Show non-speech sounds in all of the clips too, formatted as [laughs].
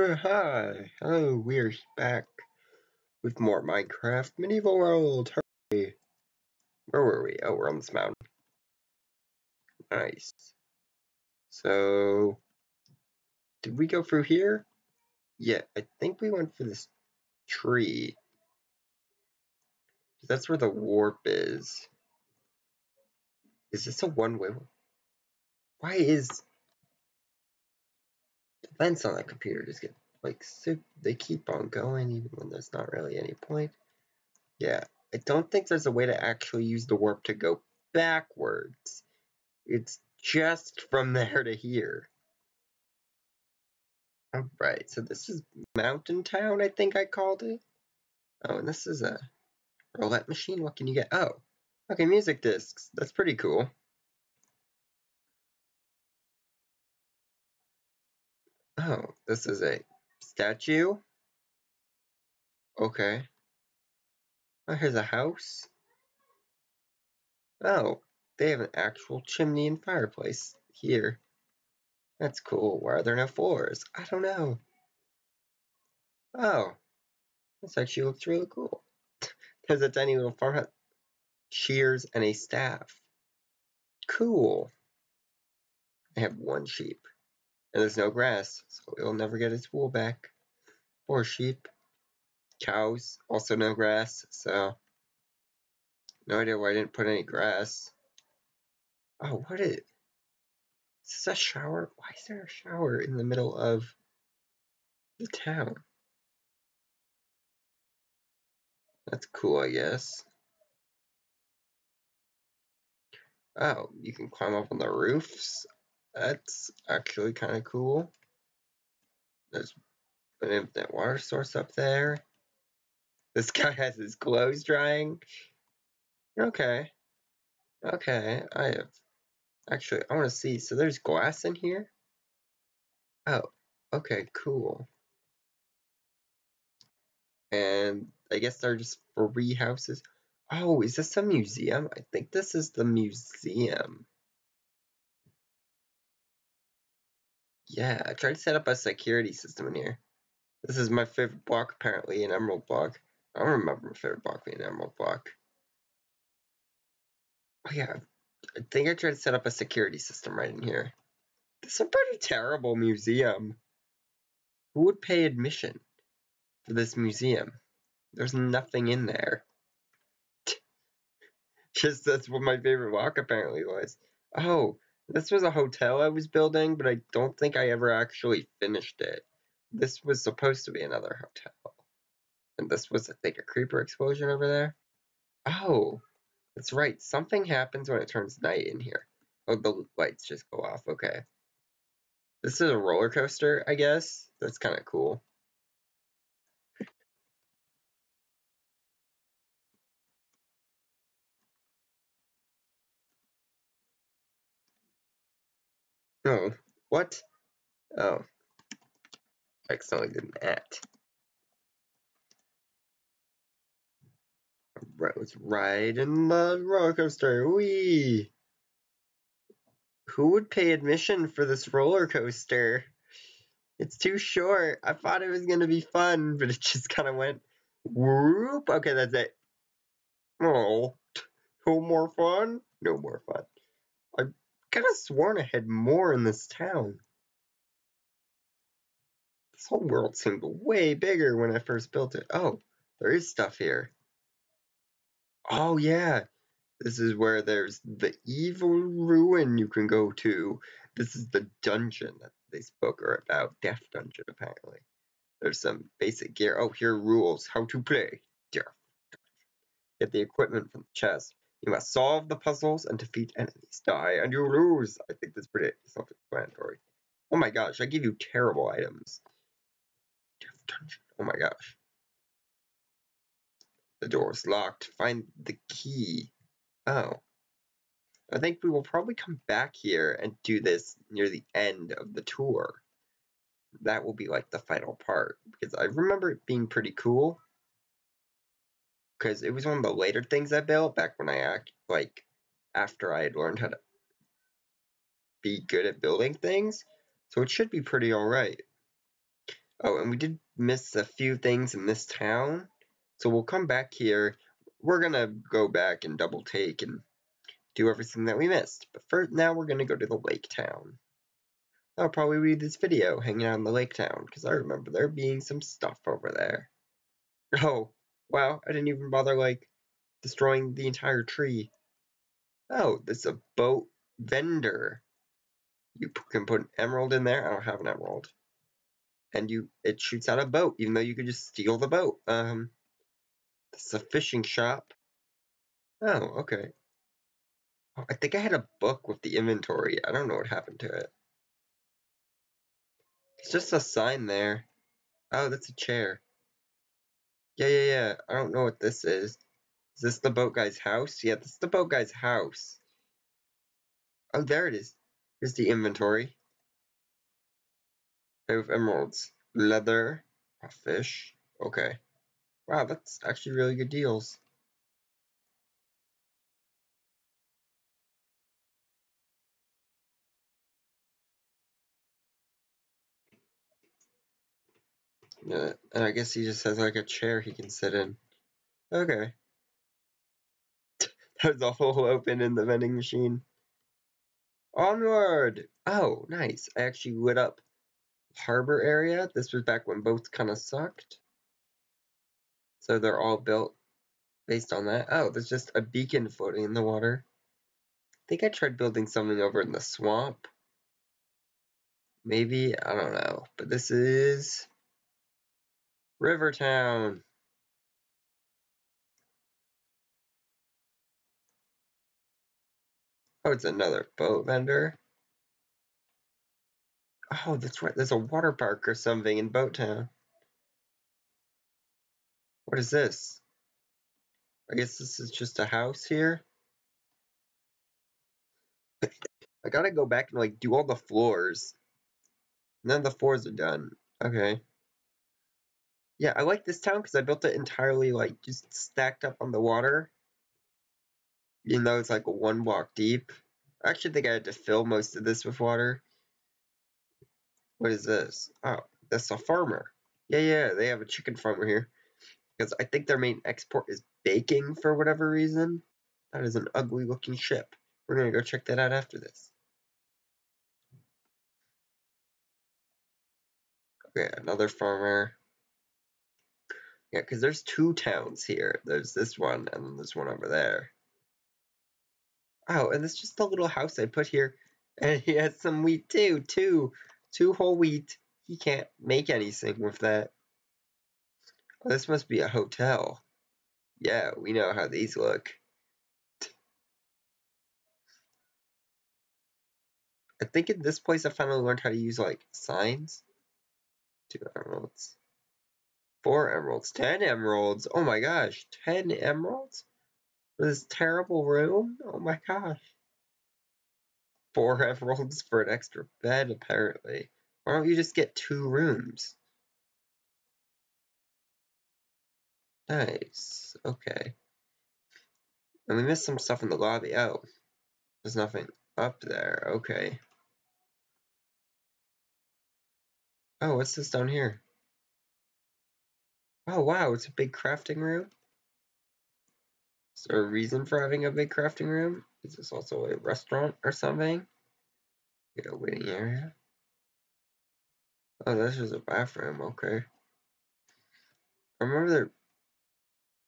Hi, hello, we're back with more Minecraft Medieval World. Hurry. Where were we? Oh, we're on this mountain. Nice. So, did we go through here? Yeah, I think we went for this tree. That's where the warp is. Is this a one-way? Why is vents on that computer just get like so they keep on going even when there's not really any point? Yeah, I don't think there's a way to actually use the warp to go backwards. It's just from [laughs] there to here. Alright, so this is Mountain Town, I think I called it. Oh, and this is a roulette machine. What can you get? Oh, okay, music discs. That's pretty cool. Oh, this is a statue. Okay. Oh, here's a house. Oh, they have an actual chimney and fireplace here. That's cool. Why are there no floors? I don't know. Oh, this actually looks really cool. [laughs] There's a tiny little farmhouse. Shears and a staff. Cool. I have one sheep. And there's no grass, so it'll never get its wool back. Poor sheep. Cows, also no grass, so no idea why I didn't put any grass. Oh, what is, is this a shower? Why is there a shower in the middle of the town? That's cool, I guess. Oh, you can climb up on the roofs. That's actually kind of cool. There's an infinite water source up there. This [laughs] guy has his clothes drying. Okay. Okay, I have... Actually, I want to see. So there's glass in here? Oh, okay, cool. And I guess they're just free houses. Oh, is this a museum? I think this is the museum. Yeah, I tried to set up a security system in here. This is my favorite block, apparently, an emerald block. I don't remember my favorite block being an emerald block. Oh yeah, I think I tried to set up a security system right in here. This is a pretty terrible museum. Who would pay admission for this museum? There's nothing in there. [laughs] Just that's what my favorite walk apparently was. Oh, this was a hotel I was building, but I don't think I ever actually finished it. This was supposed to be another hotel. And this was, think, a creeper explosion over there. Oh, that's right. Something happens when it turns night in here. Oh, the lights just go off. Okay. This is a roller coaster, I guess. That's kind of cool. Oh, what? Oh. I accidentally did that. Right, let's ride in the roller coaster. Wee! Who would pay admission for this roller coaster? It's too short. I thought it was going to be fun, [laughs] but it just kind of went whoop. Okay, that's it. Oh, no more fun? No more fun. Could have sworn I had more in this town. This whole world seemed way bigger when I first built it. Oh, there is stuff here. Oh, yeah. This is where there's the evil ruin you can go to. This is the dungeon that they spoke er about. Death Dungeon, apparently. There's some basic gear. Oh, here rules. How to play. Death Get the equipment from the chest. You must solve the puzzles and defeat enemies. Die and you lose. I think that's pretty self-explanatory. Oh my gosh, I give you terrible items. Oh my gosh. The door is locked. Find the key. Oh. I think we will probably come back here and do this near the end of the tour. That will be like the final part. Because I remember it being pretty cool because it was one of the later things I built back when I act like after I had learned how to be good at building things. So it should be pretty alright. Oh, and we did miss a few things in this town. So we'll come back here. We're going to go back and double take and do everything that we missed. But first, now we're going to go to the lake town. I'll probably read this video hanging out in the lake town because I remember there being some stuff over there. Oh, wow, I didn't even bother, like, destroying the entire tree. Oh, this is a boat vendor. You can put an emerald in there. I don't have an emerald. And you, it shoots out a boat, even though you could just steal the boat. Um, is a fishing shop. Oh, okay. Oh, I think I had a book with the inventory. I don't know what happened to it. It's just a sign there. Oh, that's a chair. Yeah, yeah, yeah. I don't know what this is. Is this the boat guy's house? Yeah, this is the boat guy's house. Oh, there it is. Here's the inventory. Five emeralds. Leather. A fish. Okay. Wow, that's actually really good deals. Uh, and I guess he just has like a chair he can sit in. Okay. There's a hole open in the vending machine. Onward! Oh, nice. I actually lit up harbor area. This was back when boats kind of sucked. So they're all built based on that. Oh, there's just a beacon floating in the water. I think I tried building something over in the swamp. Maybe, I don't know. But this is Rivertown. Oh, it's another boat vendor. Oh, that's right. There's a water park or something in Boat Town. What is this? I guess this is just a house here. I gotta go back and like do all the floors. None of the floors are done. Okay. Yeah, I like this town because I built it entirely like just stacked up on the water. Even though it's like one block deep. I actually think I had to fill most of this with water. What is this? Oh, that's a farmer. Yeah, yeah, they have a chicken farmer here. Because I think their main export is baking for whatever reason. That is an ugly looking ship. We're gonna go check that out after this. Okay, another farmer. Yeah, because there's two towns here. There's this one, and then there's one over there. Oh, and it's just a little house I put here. [laughs] And he has some wheat too, two. Two whole wheat. He can't make anything with that. This must be a hotel. Yeah, we know how these look. I think in this place I finally learned how to use like signs. Two emeralds. Four emeralds. Ten emeralds. Oh my gosh. Ten emeralds? For this terrible room? Oh my gosh. Four [laughs] emeralds for an extra bed, apparently. Why don't you just get two rooms? Nice. Okay. And we missed some stuff in the lobby. Oh. There's nothing up there. Okay. Oh, what's this down here? Oh, wow, it's a big crafting room? Is there a reason for having a big crafting room? Is this also a restaurant or something? Yeah, waiting area. Oh, this is a bathroom, okay. I remember there,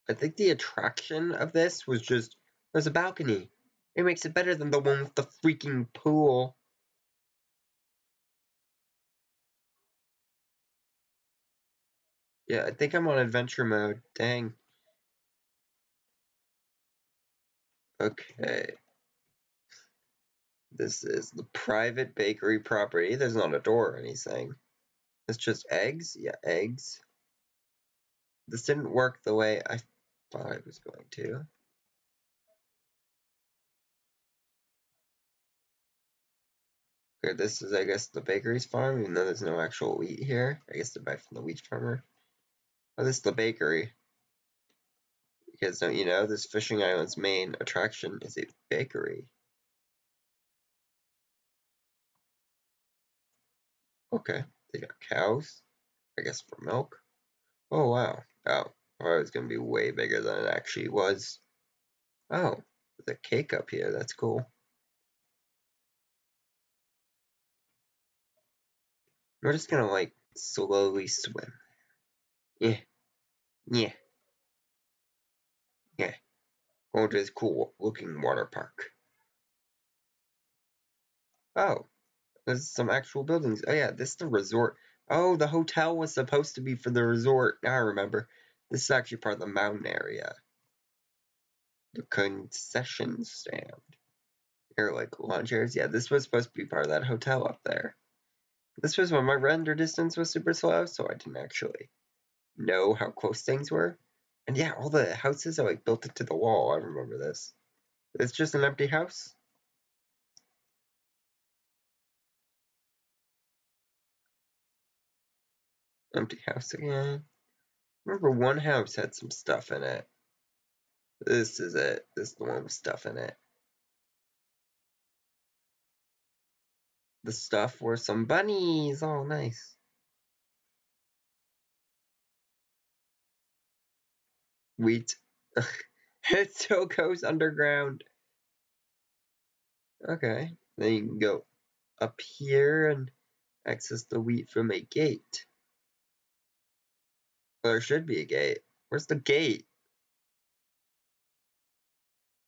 I think the attraction of this was just, there's a balcony. It makes it better than the one with the freaking pool. Yeah, I think I'm on adventure mode. Dang. Okay. This is the private bakery property. There's not a door or anything. It's just eggs? Yeah, eggs. This didn't work the way I thought it was going to. Okay, this is, I guess, the bakery's farm, even though there's no actual wheat here. I guess they buy from the wheat farmer. Oh, this is the bakery. Because don't you know, this fishing island's main attraction is a bakery. Okay, they got cows. I guess for milk. Oh, wow. Oh, I thought it was going to be way bigger than it actually was. Oh, a cake up here. That's cool. We're just gonna like slowly swim. Yeah. Yeah. Yeah. Going to this cool looking water park. Oh. There's some actual buildings. Oh yeah, this is the resort. Oh, the hotel was supposed to be for the resort. Now I remember. This is actually part of the mountain area. The concession stand. Here, like lawn chairs. Yeah, this was supposed to be part of that hotel up there. This was when my render distance was super slow, so I didn't actually know how close things were. And yeah, all the houses are like built into the wall. I remember this. It's just an empty house. Empty house again. Remember one house had some stuff in it. This is it. This is the one with stuff in it. The stuff were some bunnies. Oh, nice. Wheat. [laughs] it still goes underground. Okay. Then you can go up here and access the wheat from a gate. There should be a gate. Where's the gate?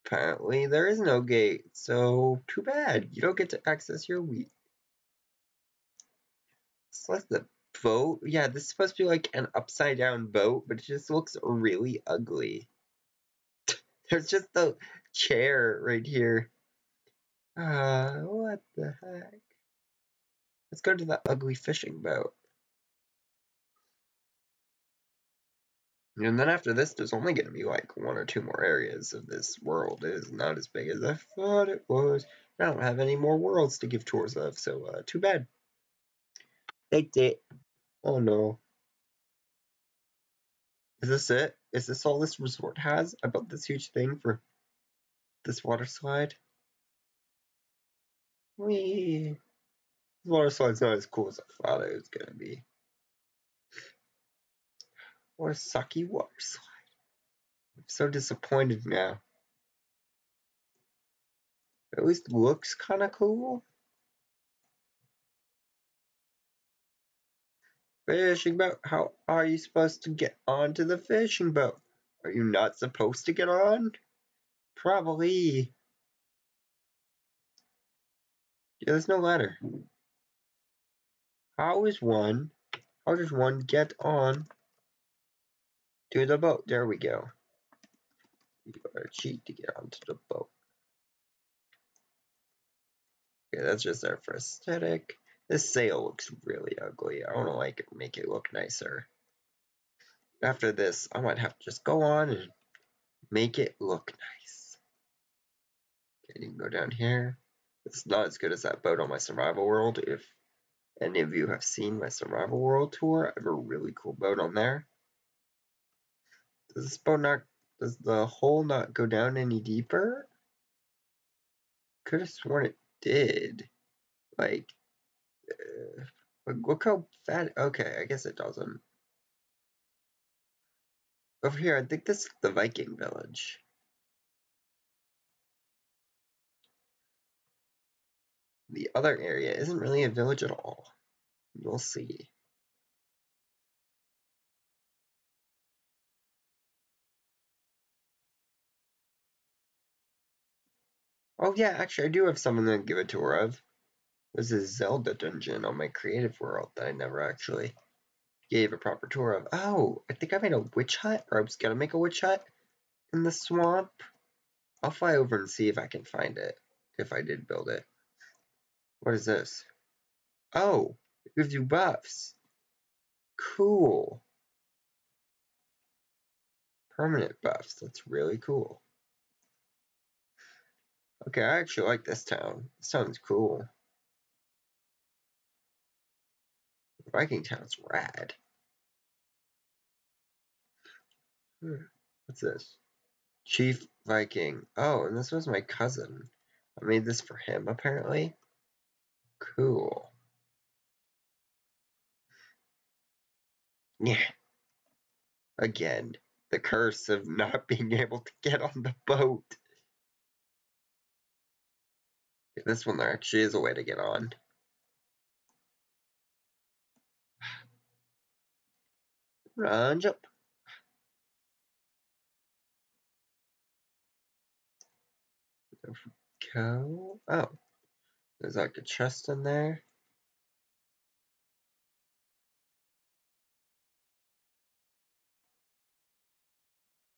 Apparently there is no gate, so too bad. You don't get to access your wheat. Select the boat. Yeah, this is supposed to be like an upside down boat, but it just looks really ugly. [laughs] There's just the chair right here. Uh, what the heck? Let's go to the ugly fishing boat. And then after this, there's only going to be like one or two more areas of this world. It is not as big as I thought it was. I don't have any more worlds to give tours of, so uh, too bad. They did. Oh no. Is this it? Is this all this resort has? Built this huge thing for this water slide. Whee! This water slide's not as cool as I thought it was gonna be. What a sucky water slide. I'm so disappointed now. It At least looks kinda cool. Fishing boat. How are you supposed to get onto the fishing boat? Are you not supposed to get on? Probably. Yeah, there's no ladder. How is one? How does one get on to the boat? There we go. You gotta cheat to get onto the boat. Okay, that's just there for aesthetic. This sail looks really ugly. I want to like it, make it look nicer. After this, I might have to just go on and make it look nice. Okay, you can go down here. It's not as good as that boat on my survival world. If any of you have seen my survival world tour, I have a really cool boat on there. Does this boat not, does the hole not go down any deeper? Could have sworn it did. Like, look how fat, okay, I guess it doesn't. Over here, I think this is the Viking village. The other area isn't really a village at all. You'll see. Oh yeah, actually I do have someone to give a tour of. There's a Zelda dungeon on my creative world that I never actually gave a proper tour of. Oh, I think I made a witch hut, or I was gonna make a witch hut in the swamp. I'll fly over and see if I can find it, if I did build it. What is this? Oh, it gives you buffs. Cool. Permanent buffs. That's really cool. Okay, I actually like this town. This sounds cool. Viking town's rad. Hmm. What's this? Chief Viking. Oh, and this was my cousin. I made this for him, apparently. Cool. Yeah. Again, the curse of not [laughs] being able to get on the boat. This one, there actually is a way to get on. Run, jump. There we Go. Oh. There's like a chest in there.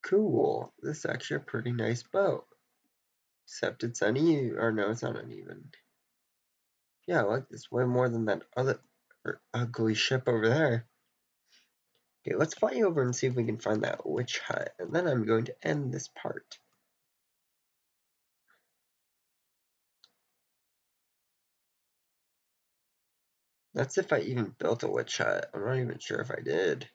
Cool. This is actually a pretty nice boat. Except it's uneven, or no, it's not uneven. Yeah, I like this way more than that other ugly ship over there. Okay, let's fly over and see if we can find that witch hut, and then I'm going to end this part. That's if I even built a witch hut. I'm not even sure if I did.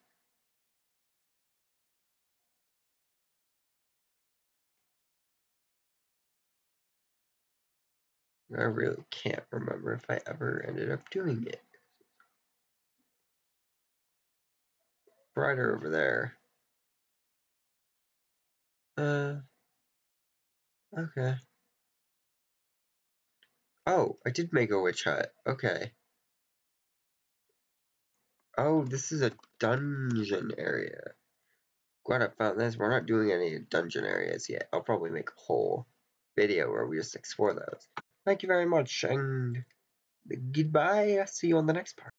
I really can't remember if I ever ended up doing it. Brighter over there. Uh, okay. Oh, I did make a witch hut. Okay. Oh, this is a dungeon area. Glad I found this. We're not doing any dungeon areas yet. I'll probably make a whole video where we just explore those. Thank you very much, and goodbye. I'll See you on the next part.